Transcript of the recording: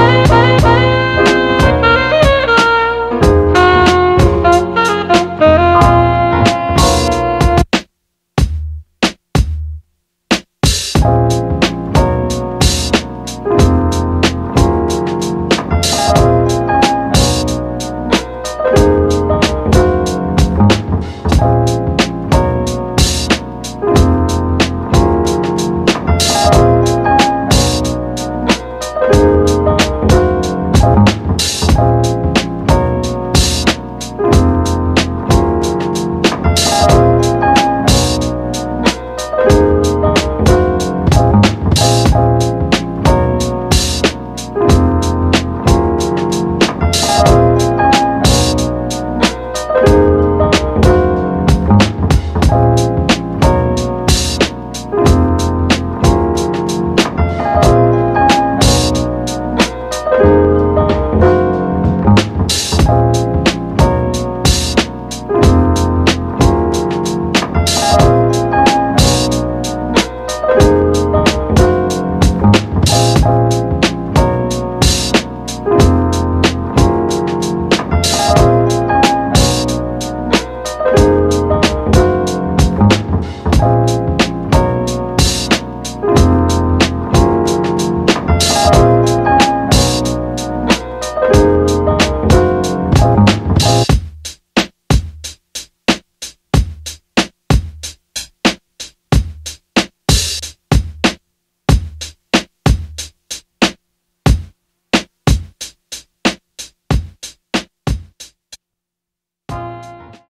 Bye.